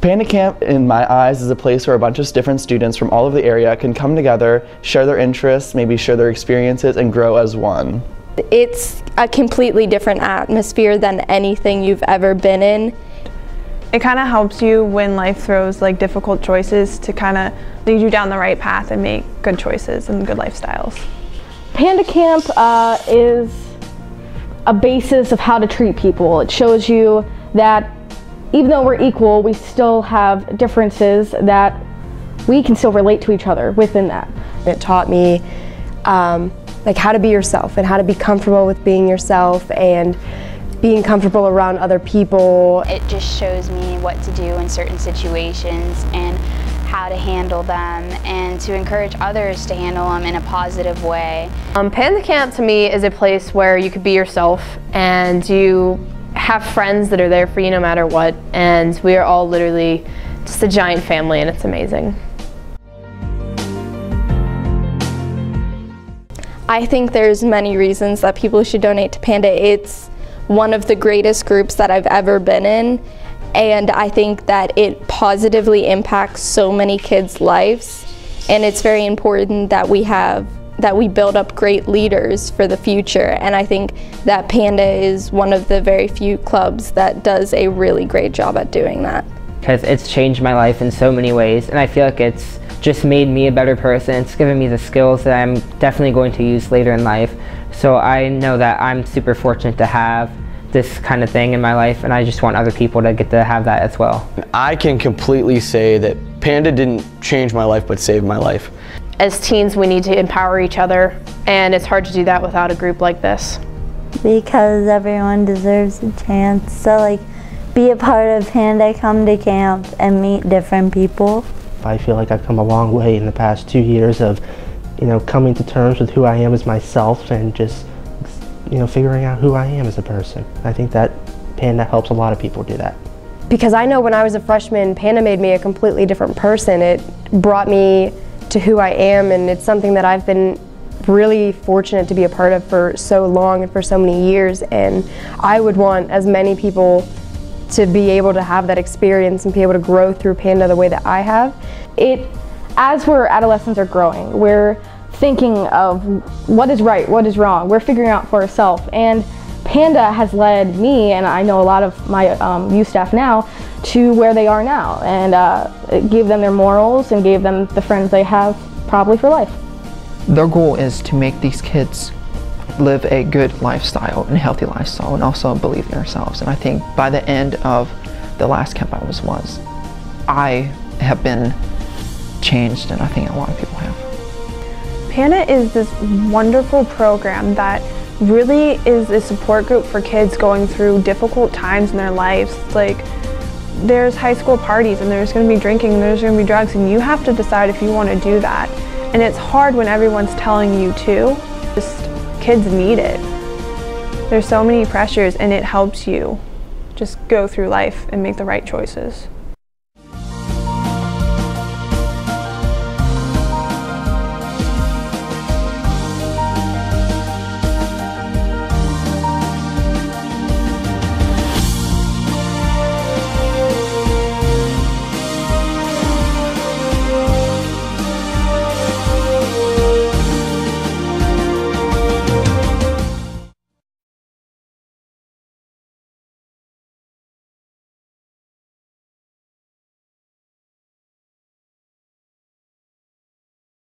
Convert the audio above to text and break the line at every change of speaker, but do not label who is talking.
Panda Camp, in my eyes, is a place where a bunch of different students from all over the area can come together, share their interests, maybe share their experiences, and grow as one.
It's a completely different atmosphere than anything you've ever been in.
It kind of helps you when life throws like difficult choices to kind of lead you down the right path and make good choices and good lifestyles.
Panda Camp uh, is a basis of how to treat people. It shows you that even though we're equal, we still have differences that we can still relate to each other within that.
It taught me um, like how to be yourself and how to be comfortable with being yourself and being comfortable around other people.
It just shows me what to do in certain situations and how to handle them and to encourage others to handle them in a positive way.
Um, Panda Camp to me is a place where you could be yourself and you have friends that are there for you no matter what and we are all literally just a giant family and it's amazing.
I think there's many reasons that people should donate to Panda. It's one of the greatest groups that I've ever been in and I think that it positively impacts so many kids' lives and it's very important that we have that we build up great leaders for the future and I think that Panda is one of the very few clubs that does a really great job at doing that.
Because it's changed my life in so many ways and I feel like it's just made me a better person. It's given me the skills that I'm definitely going to use later in life. So I know that I'm super fortunate to have this kind of thing in my life and I just want other people to get to have that as well.
I can completely say that Panda didn't change my life but saved my life.
As teens we need to empower each other and it's hard to do that without a group like this.
Because everyone deserves a chance to like be a part of Panda Come to Camp and meet different people.
I feel like I've come a long way in the past two years of, you know, coming to terms with who I am as myself and just, you know, figuring out who I am as a person. I think that Panda helps a lot of people do that.
Because I know when I was a freshman, Panda made me a completely different person. It brought me to who I am and it's something that I've been really fortunate to be a part of for so long and for so many years and I would want as many people to be able to have that experience and be able to grow through Panda the way that I have.
It, as we're adolescents are growing, we're thinking of what is right, what is wrong. We're figuring out for ourselves. And Panda has led me, and I know a lot of my um, youth staff now, to where they are now. And uh, gave them their morals and gave them the friends they have probably for life.
Their goal is to make these kids live a good lifestyle and healthy lifestyle and also believe in ourselves. And I think by the end of the last camp I was was, I have been changed and I think a lot of people have.
Panda is this wonderful program that really is a support group for kids going through difficult times in their lives. Like there's high school parties and there's going to be drinking and there's going to be drugs and you have to decide if you want to do that. And it's hard when everyone's telling you to. Just kids need it. There's so many pressures and it helps you just go through life and make the right choices.